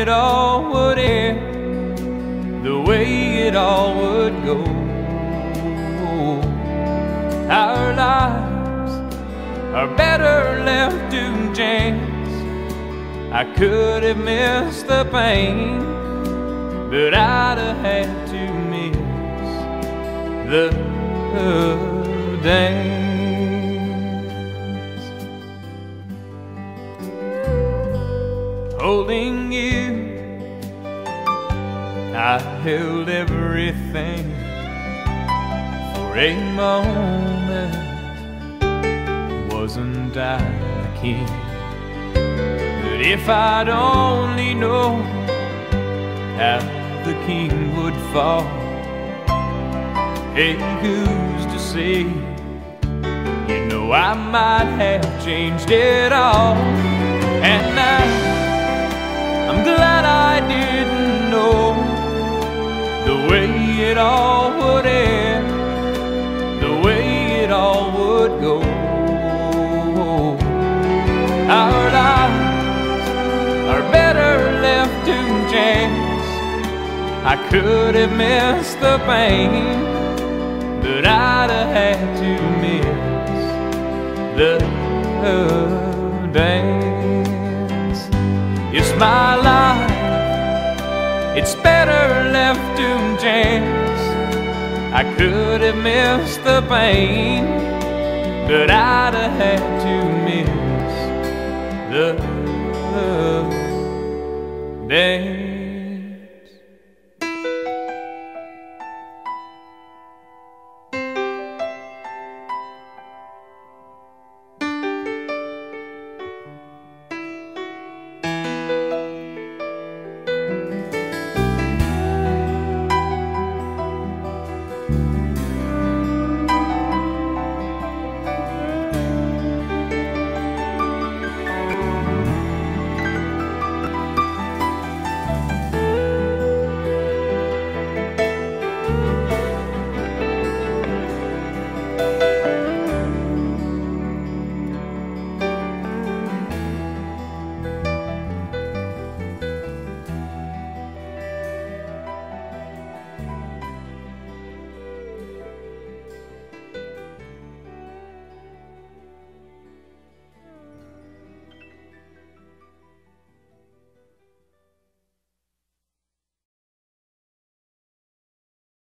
it all would end, the way it all would go. Our lives are better left to chance. I could have missed the pain, but I'd have had to miss the dance. I held everything for a moment. Wasn't I the king? But if I'd only known how the king would fall, hey, who's to say? You know I might have changed it all, and now I could have missed the pain, but I'd have had to miss the dance. It's my life, it's better left to chance. I could have missed the pain, but I'd have had to miss the dance.